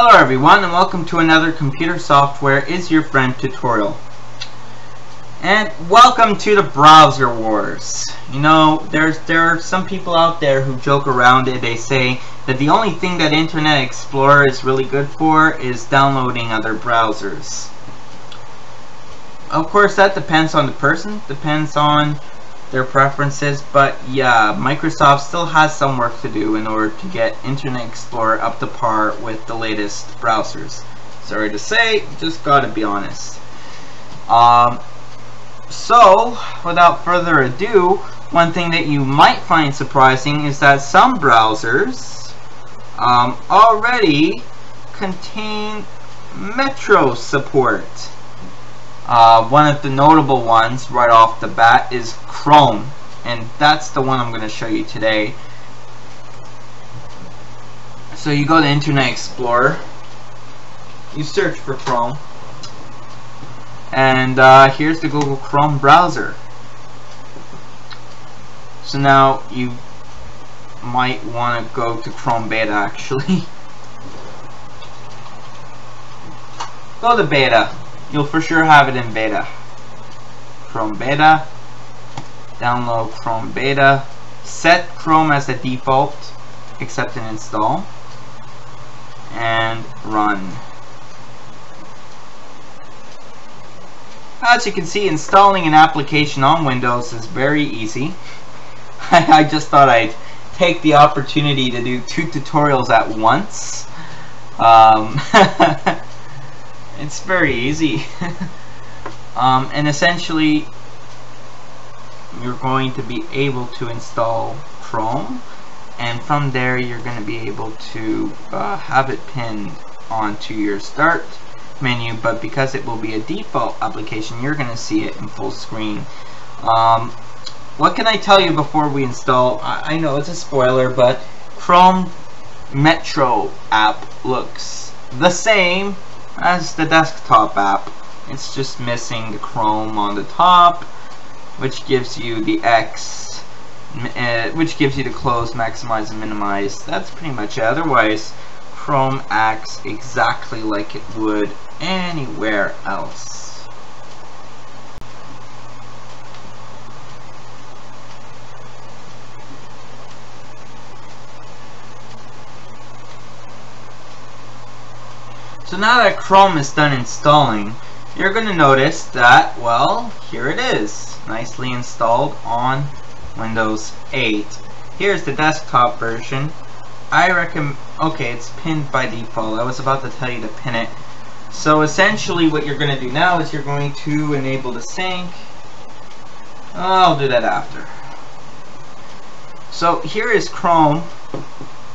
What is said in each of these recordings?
Hello everyone and welcome to another Computer Software is Your Friend tutorial. And welcome to the Browser Wars. You know, there's there are some people out there who joke around it. They say that the only thing that Internet Explorer is really good for is downloading other browsers. Of course, that depends on the person, depends on their preferences, but yeah, Microsoft still has some work to do in order to get Internet Explorer up to par with the latest browsers. Sorry to say, just gotta be honest. Um, so, without further ado, one thing that you might find surprising is that some browsers um, already contain Metro support. Uh, one of the notable ones right off the bat is Chrome and that's the one I'm going to show you today. So you go to Internet Explorer, you search for Chrome, and uh, here's the Google Chrome browser. So now you might want to go to Chrome Beta actually. go to Beta you'll for sure have it in beta. Chrome beta, download Chrome beta, set Chrome as the default, accept and install, and run. As you can see, installing an application on Windows is very easy. I just thought I'd take the opportunity to do two tutorials at once. Um, It's very easy. um, and essentially, you're going to be able to install Chrome and from there you're going to be able to uh, have it pinned onto your start menu but because it will be a default application you're going to see it in full screen um, what can I tell you before we install I, I know it's a spoiler but Chrome Metro app looks the same as the desktop app. It's just missing the Chrome on the top, which gives you the X, uh, which gives you the close, maximize, and minimize. That's pretty much it. Otherwise, Chrome acts exactly like it would anywhere else. So now that Chrome is done installing, you're going to notice that, well, here it is, nicely installed on Windows 8. Here's the desktop version. I recommend, okay, it's pinned by default. I was about to tell you to pin it. So essentially what you're going to do now is you're going to enable the sync. I'll do that after. So here is Chrome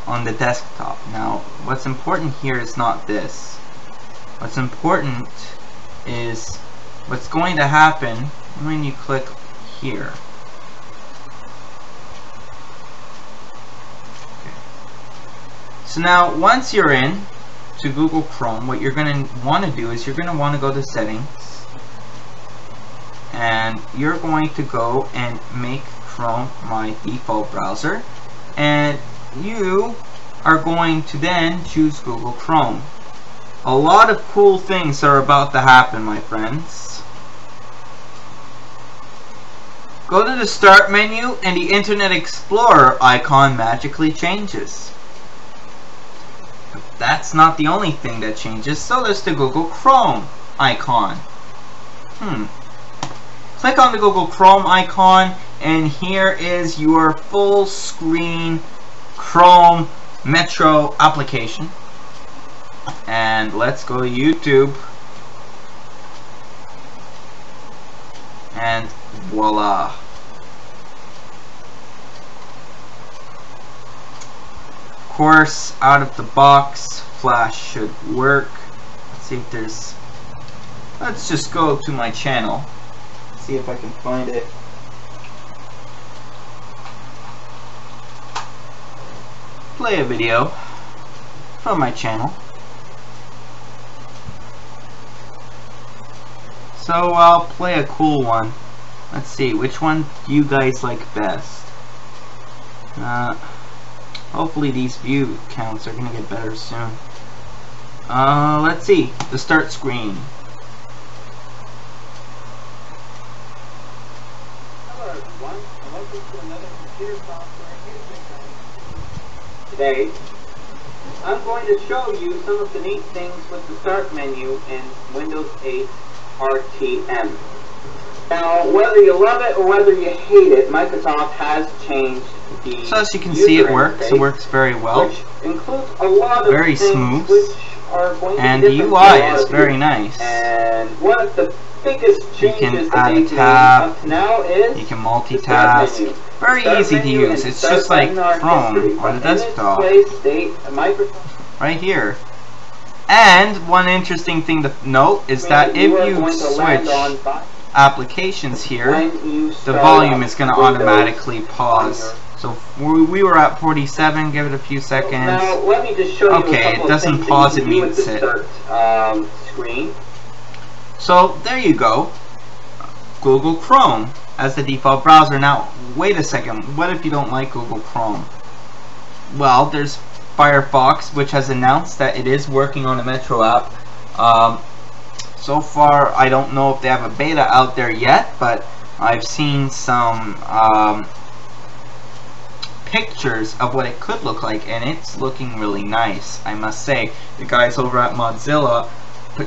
on the desktop. Now, what's important here is not this. What's important is what's going to happen when you click here. Okay. So now once you're in to Google Chrome, what you're going to want to do is you're going to want to go to settings and you're going to go and make Chrome my default browser and you are going to then choose Google Chrome. A lot of cool things are about to happen, my friends. Go to the Start menu and the Internet Explorer icon magically changes. But that's not the only thing that changes, so does the Google Chrome icon. Hmm. Click on the Google Chrome icon and here is your full screen Chrome Metro application and let's go to YouTube. And voila. Of course out of the box. Flash should work. Let's see if there's let's just go to my channel. See if I can find it. Play a video from my channel So I'll play a cool one. Let's see, which one do you guys like best? Uh, hopefully these view counts are going to get better soon. Uh, let's see. The start screen. Today, I'm going to show you some of the neat things with the Start menu in Windows 8 RTM. Now, whether you love it or whether you hate it, Microsoft has changed the So as you can see, it works. It works very well. Which includes a lot of Very smooth. which are going to be And the UI for a lot is very nice. And one of the biggest You changes can add a they've made tab. up to now is You can multitask. Very Start easy to use. It's just like Chrome on the desktop. place, they, Microsoft Right here. And one interesting thing to note is that if you you going to land on switch applications here, the volume is going to automatically pause. So we we were at 47, give it a few seconds. let me just show you Okay, it doesn't pause, it mutes it. um, screen. So there you go. Google Chrome as the default browser. Now, wait a second. What if you don't like Google Chrome? Well, there's Firefox, which has announced that it is working on a Metro app. Um, so far, I don't know if they have a beta out there yet, but I've seen some um, pictures of what it could look like, and it's looking really nice, I must say. The guys over at Mozilla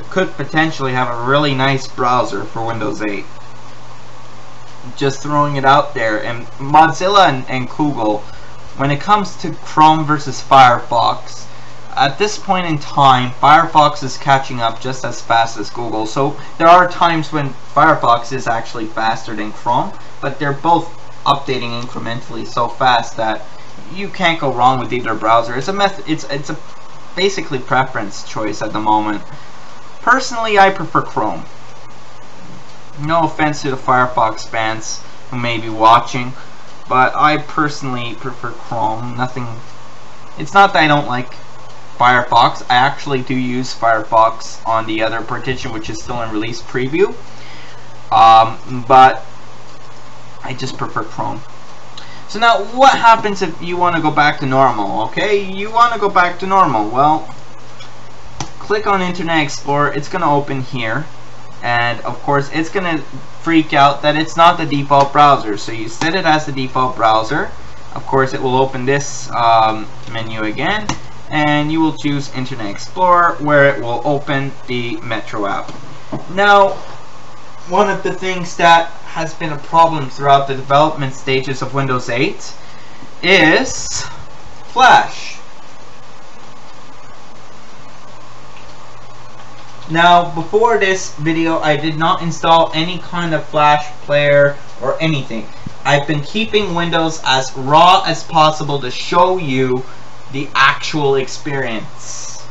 could potentially have a really nice browser for Windows 8. Just throwing it out there. And Mozilla and, and Google, when it comes to Chrome versus Firefox, at this point in time, Firefox is catching up just as fast as Google. So there are times when Firefox is actually faster than Chrome, but they're both updating incrementally so fast that you can't go wrong with either browser. It's a method. It's it's a basically preference choice at the moment. Personally, I prefer Chrome. No offense to the Firefox fans who may be watching, but I personally prefer Chrome. Nothing. It's not that I don't like Firefox. I actually do use Firefox on the other partition, which is still in release preview. Um, but I just prefer Chrome. So now, what happens if you want to go back to normal? Okay, you want to go back to normal. Well, click on Internet Explorer. It's going to open here. And, of course, it's going to freak out that it's not the default browser. So you set it as the default browser. Of course, it will open this um, menu again. And you will choose Internet Explorer, where it will open the Metro app. Now, one of the things that has been a problem throughout the development stages of Windows 8 is Flash. Now, before this video, I did not install any kind of Flash player or anything. I've been keeping Windows as raw as possible to show you the actual experience.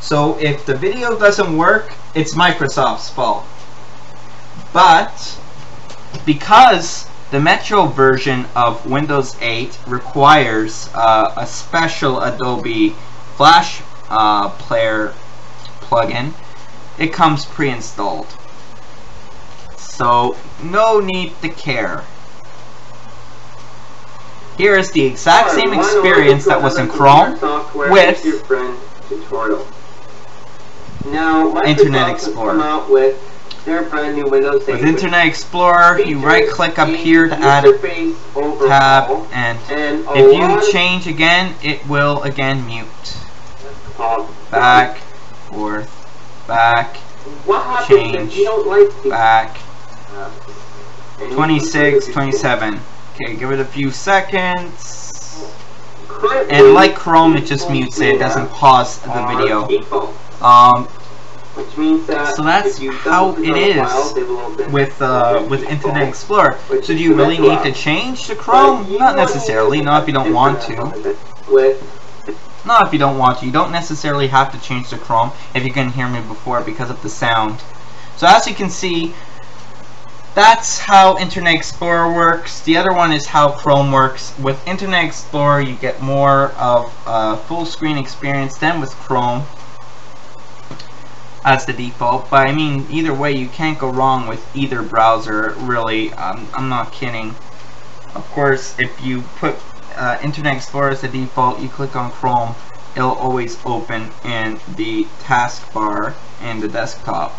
So if the video doesn't work, it's Microsoft's fault. But because the Metro version of Windows 8 requires uh, a special Adobe Flash uh, Player plugin, it comes pre-installed. So no need to care. Here is the exact same experience that was in Chrome with your friend tutorial. Now, Internet Explorer. come with their brand new Windows 8 with Internet Explorer. You right click up here to add a tab and and if you change again it will again mute back forth back change, if you don't like back. Uh, 26 27 okay give it a few seconds. And like Chrome it just mutes it. it doesn't pause the video. um which means that So that's how it is files, they will open with uh with. Internet Explorer. So do you really need to change to Chrome? not necessarily not if you don't want to. With Not if you don't want to. You don't necessarily have to change to Chrome if you couldn't hear me before because of the sound. So as you can see, that's how Internet Explorer works. The other one is how Chrome works. With Internet Explorer, you get more of a full screen experience than with Chrome as the default. But I mean, either way, you can't go wrong with either browser, really. Um, I'm not kidding. Of course, if you put uh, Internet Explorer is the default, you click on Chrome, it'll always open in the taskbar in the desktop.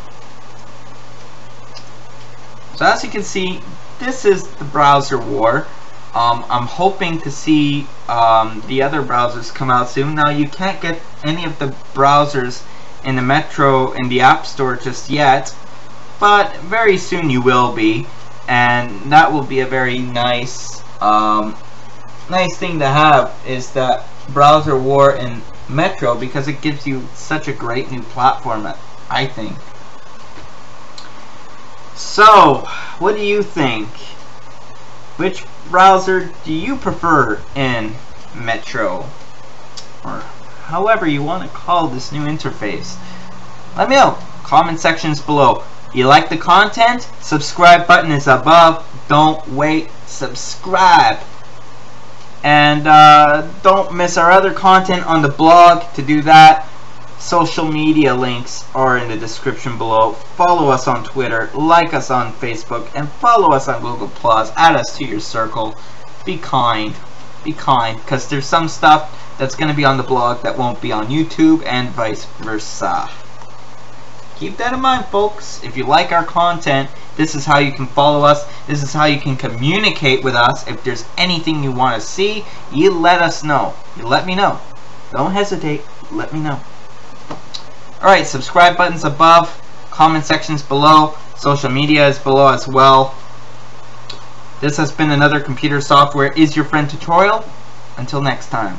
So as you can see, this is the browser war. Um, I'm hoping to see um, the other browsers come out soon. Now you can't get any of the browsers in the Metro in the App Store just yet, but very soon you will be, and that will be a very nice, um, nice thing to have. Is that browser war in Metro because it gives you such a great new platform. I think. So, what do you think? Which browser do you prefer in Metro? Or however you want to call this new interface. Let me know. Comment sections below. You like the content? Subscribe button is above. Don't wait. Subscribe. And uh, don't miss our other content on the blog. To do that, social media links are in the description below. Follow us on Twitter, like us on Facebook, and follow us on Google+. add us to your circle. Be kind. Be kind, because there's some stuff that's going to be on the blog that won't be on YouTube, and vice versa. Keep that in mind, folks. If you like our content, this is how you can follow us. This is how you can communicate with us. If there's anything you want to see, you let us know. You let me know. Don't hesitate. Let me know. Alright, subscribe buttons above, comment sections below, social media is below as well. This has been another computer software is your friend tutorial. Until next time.